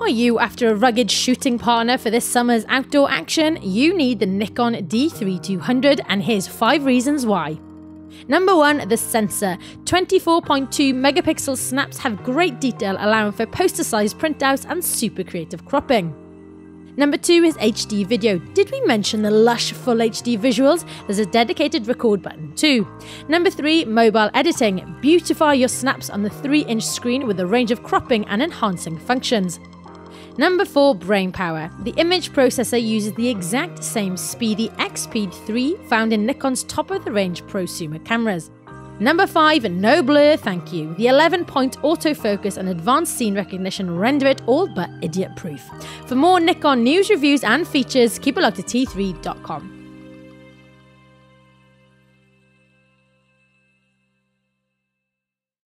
Are you after a rugged shooting partner for this summer's outdoor action? You need the Nikon D3200 and here's 5 reasons why. Number 1, the sensor. 24.2 megapixel snaps have great detail allowing for poster sized printouts and super creative cropping. Number two is HD video. Did we mention the lush full HD visuals? There's a dedicated record button too. Number three, mobile editing. Beautify your snaps on the 3 inch screen with a range of cropping and enhancing functions. Number 4 Brain Power. The image processor uses the exact same speedy EXPEED 3 found in Nikon's top of the range prosumer cameras. Number 5 No Blur Thank You. The 11 point autofocus and advanced scene recognition render it all but idiot proof. For more Nikon news, reviews, and features, keep a look to t3.com.